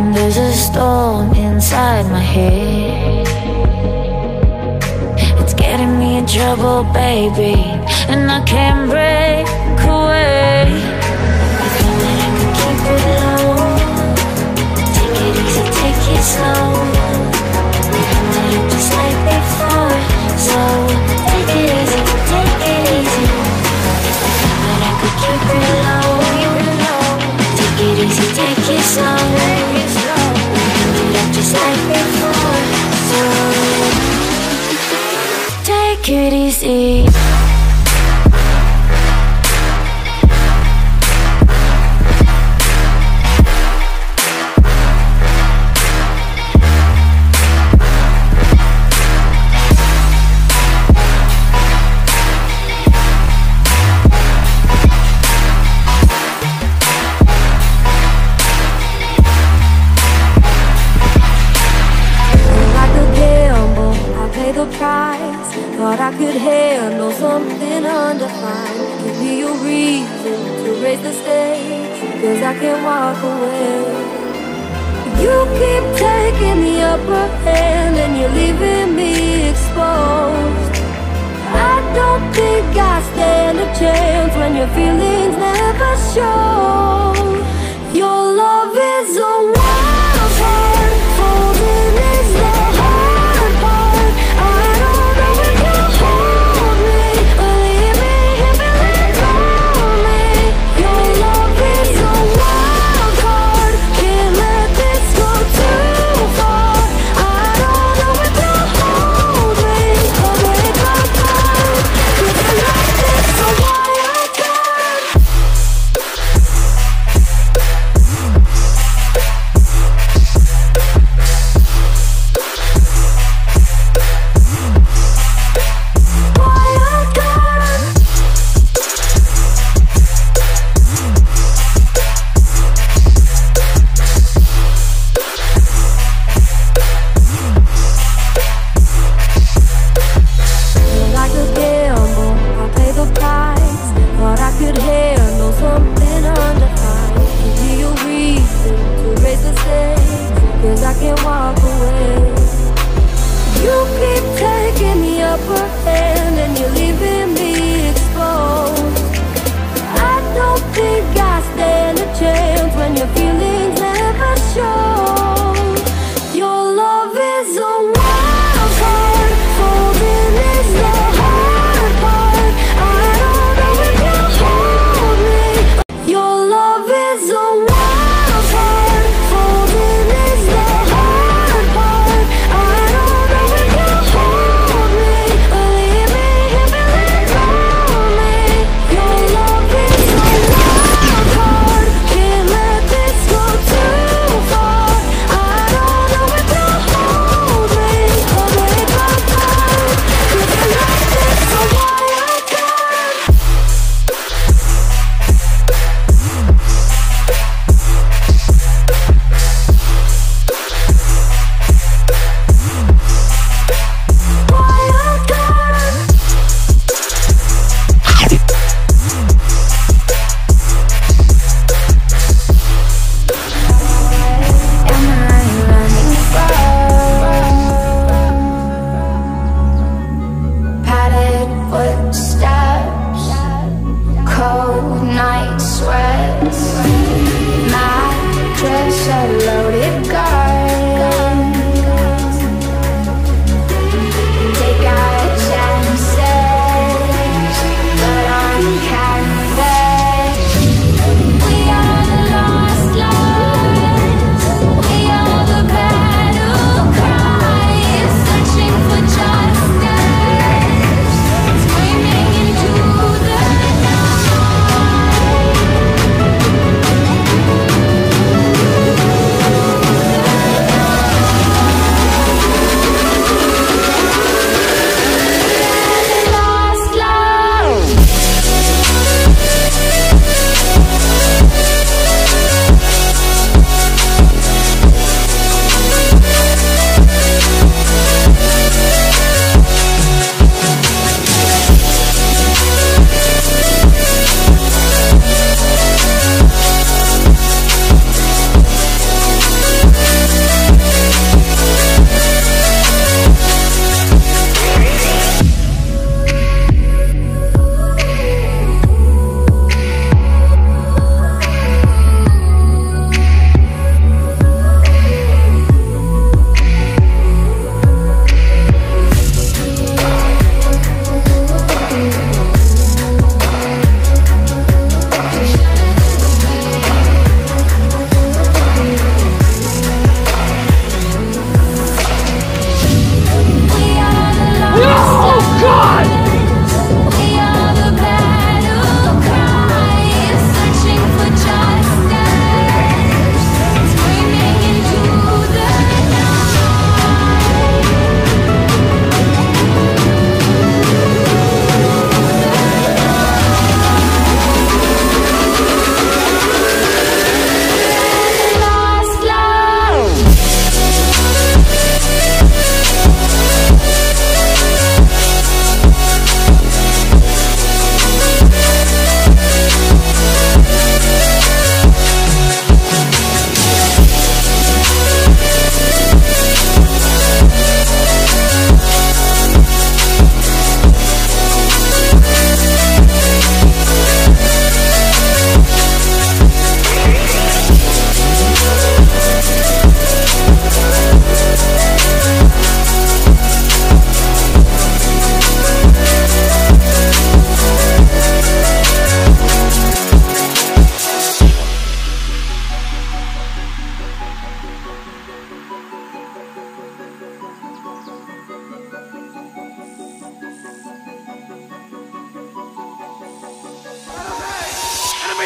And there's a storm inside my head. It's getting me in trouble, baby. And I can't break away. I think that I can keep it low Take it easy, take it slow. just like before. So take it easy. i know something undefined. Give me a reason to raise the stakes, cause I can't walk away. You keep taking the upper hand and you're leaving me exposed. I don't think I stand a chance when your feelings never show. Your love is a night sweats. Mattress dress loaded.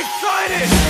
Sighted!